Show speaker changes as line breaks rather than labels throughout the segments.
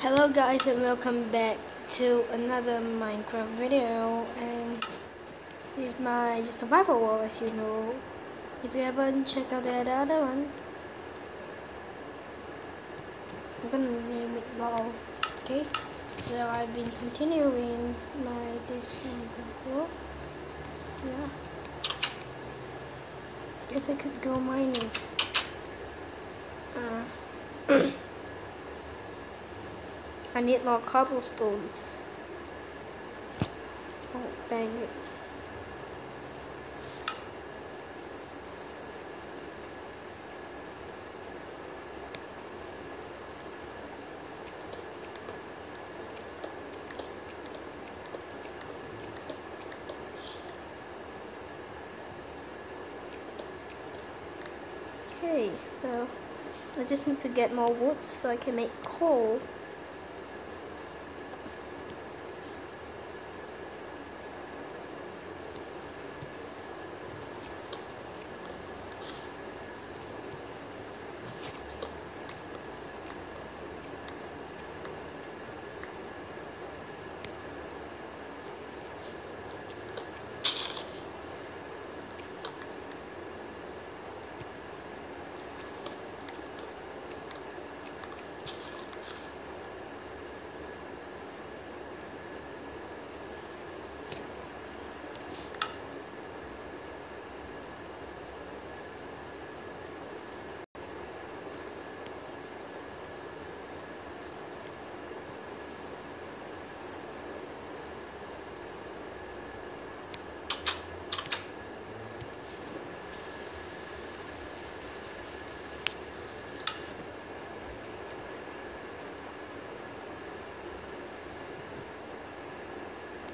Hello guys and welcome back to another Minecraft video and this is my survival wall as you know. If you haven't checked out the other one, I'm gonna name it LOL. Okay, so I've been continuing my this Minecraft world. Yeah. Guess I could go mining. Uh I need more cobblestones. Oh, dang it. Okay, so I just need to get more wood so I can make coal.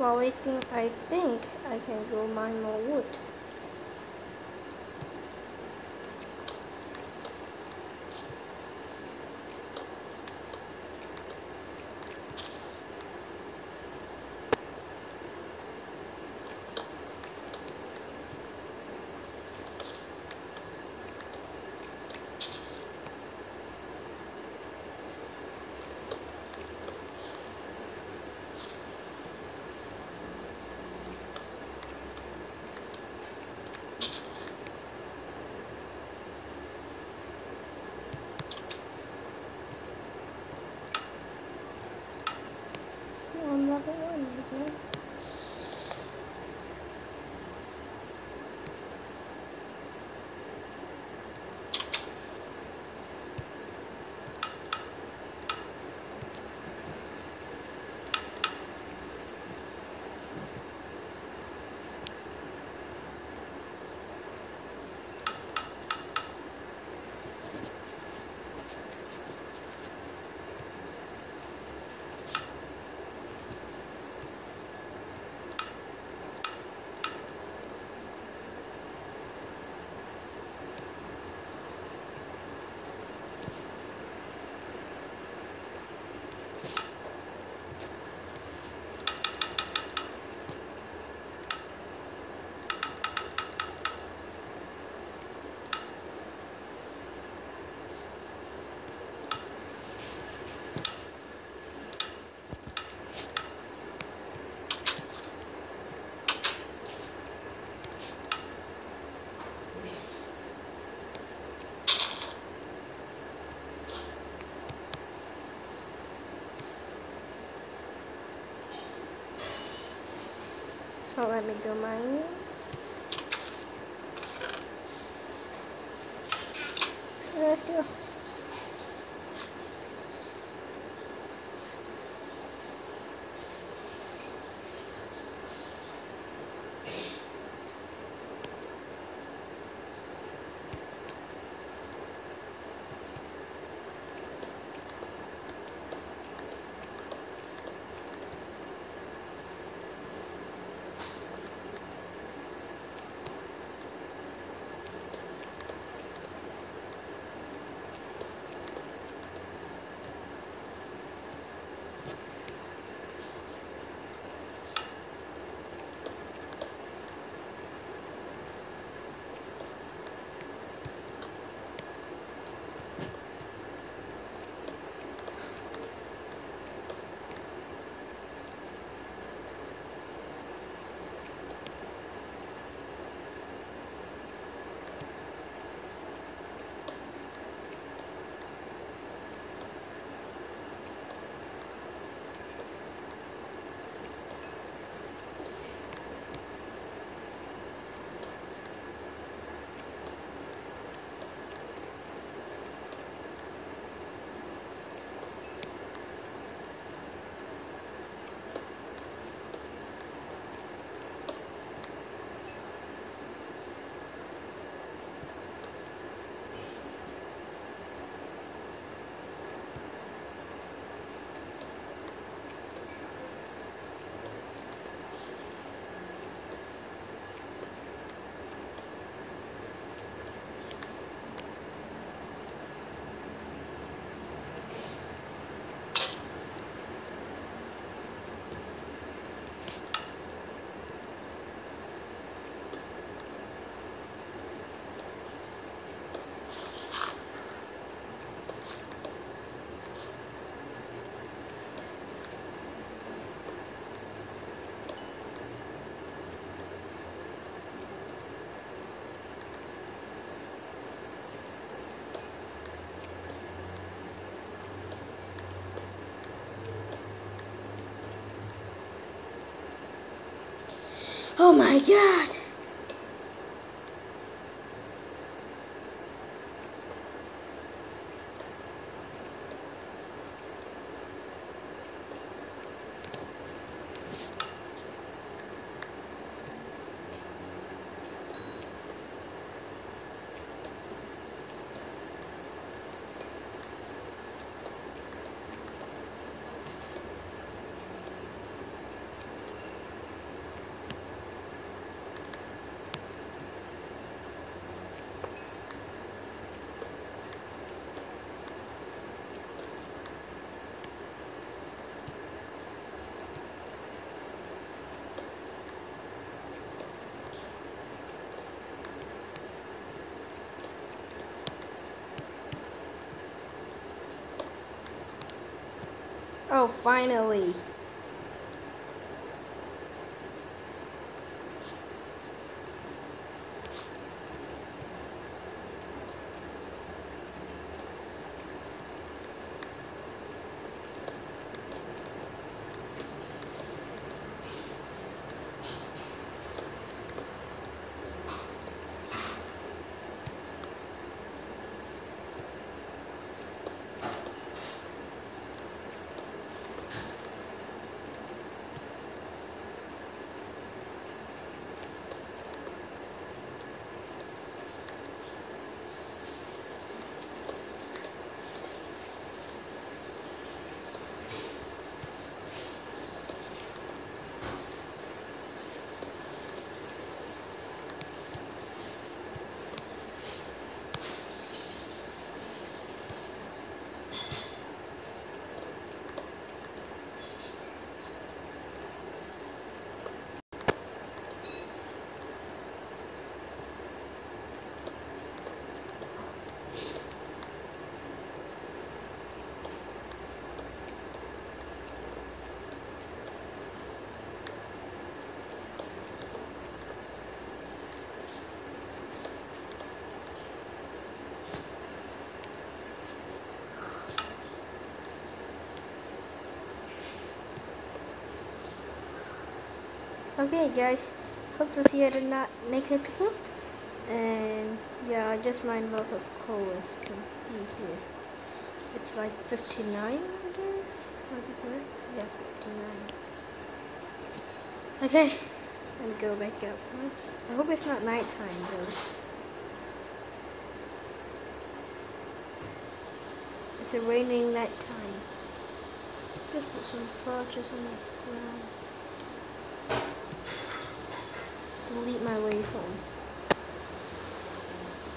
While waiting, I think I can go mine more wood. Level one, I guess. So let me do mine. Let's go. Oh my god! Finally. Okay guys, hope to see you in the next episode. And yeah, I just mined lots of coal as you can see here. It's like 59 I guess. Was it correct? Yeah, 59. Okay, let me go back up first. I hope it's not nighttime though. It's a raining nighttime. Just put some torches on the ground. Delete my way home.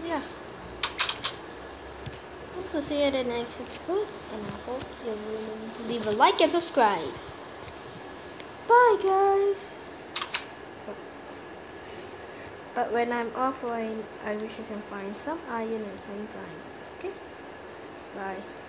Yeah. Hope to see you in the next episode, and I hope you will leave a like and subscribe. Bye, guys. But, but when I'm offline, I wish you can find some iron and some diamonds. Okay. Bye.